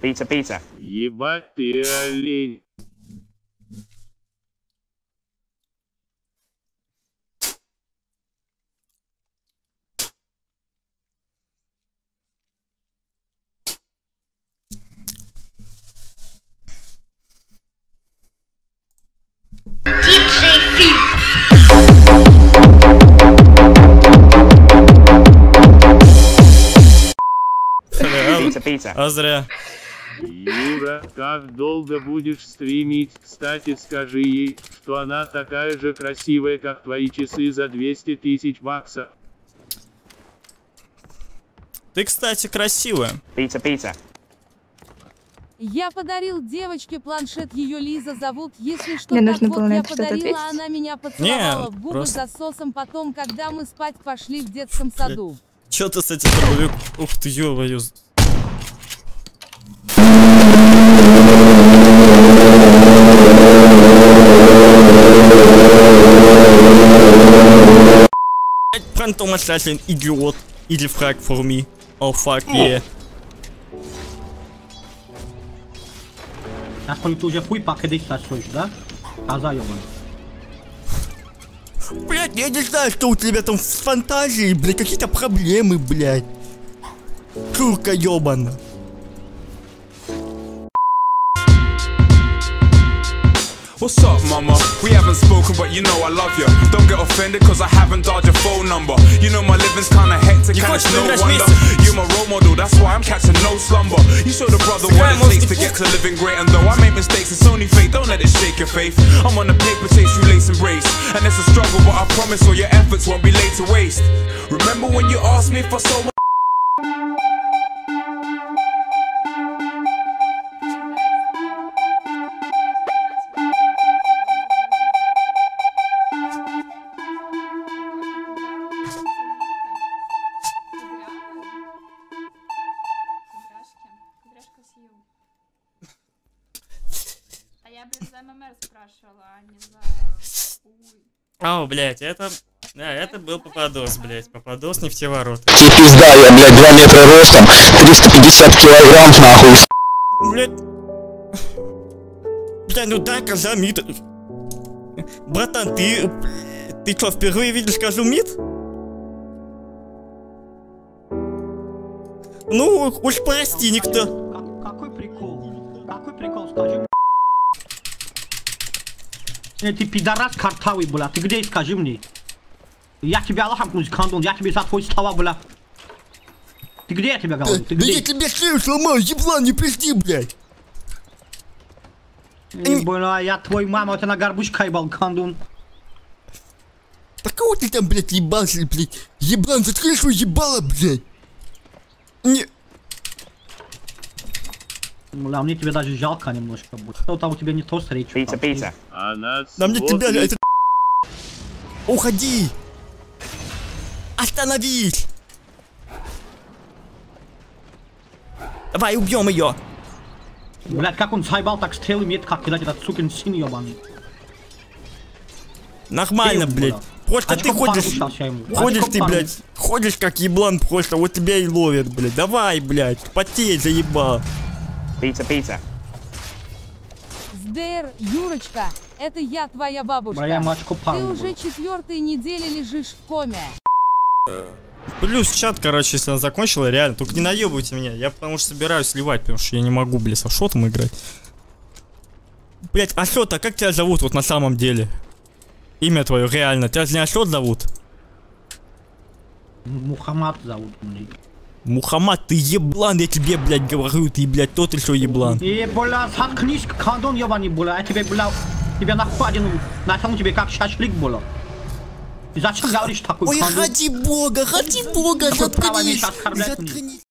Pizza, pizza. Ебать ты олень. Pizza, pizza. А зря. Юра, как долго будешь стримить? Кстати, скажи ей, что она такая же красивая, как твои часы за 200 тысяч баксов. Ты, кстати, красивая. Pizza, pizza. Я подарил девочке планшет, ее Лиза зовут. Если что, Мне так нужно вот было я подарила, ответить. она меня поцеловала Не, в губы просто- засосом потом, когда мы спать пошли в детском саду. Чё ты с этим? Ух ты, ё-моё. Phantom Assassin, идиот. Или фраг for me. Oh fuck yeah. Нахуй ты уже хуй покидать сосешь, да? Коза ебаная. Блять, я не знаю, что у тебя там с фантазией, блядь, какие-то проблемы, блядь. Курка ёбана. What's up, mama? We haven't spoken, but you know I love you. Don't get offended, cause I haven't dialed your phone number. You know my living's kinda hectic, You and it's no wonder. You're my role model, that's why I'm catching no slumber. You show the brother what it takes to get to living great, and though I make mistakes, it's only fate. Don't let it shake your faith. I'm on a paper chase, you lace and brace. And it's a struggle, but I promise all your efforts won't be laid to waste. Remember when you asked me for so much? За ММР спрашивала, а не за... Ау, блядь, это... Да, это был Попадос, блядь. Попадос нефтеворот. И пизда, я, блядь, 2 метра ростом, 350 килограмм, нахуй, с- Блядь. Блядь, ну дай коза мид. Братан, ты... Ты что, впервые видишь козу мид? Ну, уж прости, никто... Как- какой прикол? Какой прикол, скажи? Э, ты пидорас картавый, бля, ты где, скажи мне? Я тебя Аллахом клянусь, Кандон, я тебе за твои слова, бля. Ты где я тебя говорю? Ты где? тебе шею сломаю, еблан, не пизди, блядь. Э, Бля, я твой мама, у тебя на горбушка ебал, Кандон. Да кого ты там, блядь, ебался, блядь? Еблан, заткни свой ебало, блядь. Не... Бля, мне тебя даже жалко немножко будет. Что там у тебя не то речью? Pizza, там, pizza. Она Нам не тебя, это... Уходи! Остановись! Давай убьем ее! Блядь, как он заебал так стрелы метит, как кидать этот сукин сын ебаный. Нормально, Ты, блядь. бля. Просто ты Очком ходишь... Ходишь Очком ты, пару. блядь, ходишь как еблан просто, вот тебя и ловят, блядь. Давай, блядь, потей, заебал. Pizza, pizza. СДР, Юрочка, это я, твоя бабушка. Бля, я ему очко пару Ты уже четвертые недели лежишь в коме. Плюс чат, короче, если она закончила, реально, только не наебывайте меня. Я потому что собираюсь сливать, потому что я не могу, блядь, со шотом играть. Блять, Ашот, а как тебя зовут вот на самом деле? Имя твое, реально. Тебя же не Ашот зовут? Мухаммад зовут меня. Мухаммад, ты еблан, я тебе, блядь, говорю, ты, блядь, тот еще еблан. И, бля, заткнись, Кандон ебаный, бля, я тебе, бля, тебя нахуй один, натяну тебе как шашлык, бля. Зачем говоришь такой Ой, ради бога, ради бога, заткнись, заткнись.